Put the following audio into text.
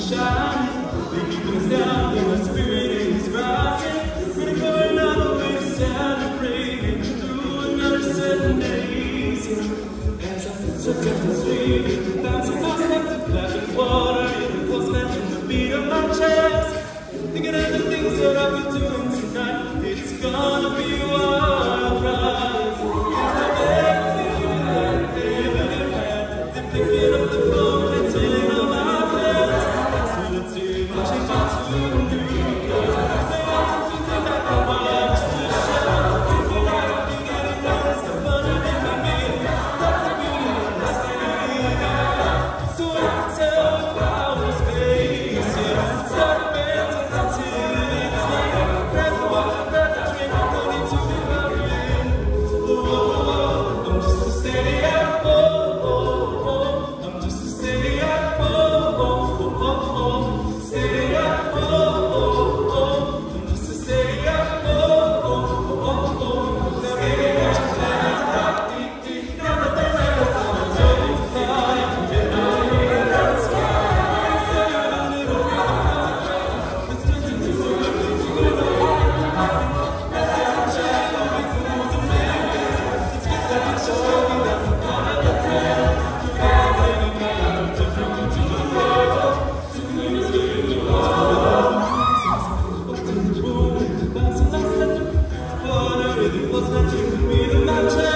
shining. They keep us down, spirit is rising. Another through another seven days. I the the water in the the beat of my chest. Thinking of the things that I'll be doing tonight. It's gonna be a wild ride. to me the mountain.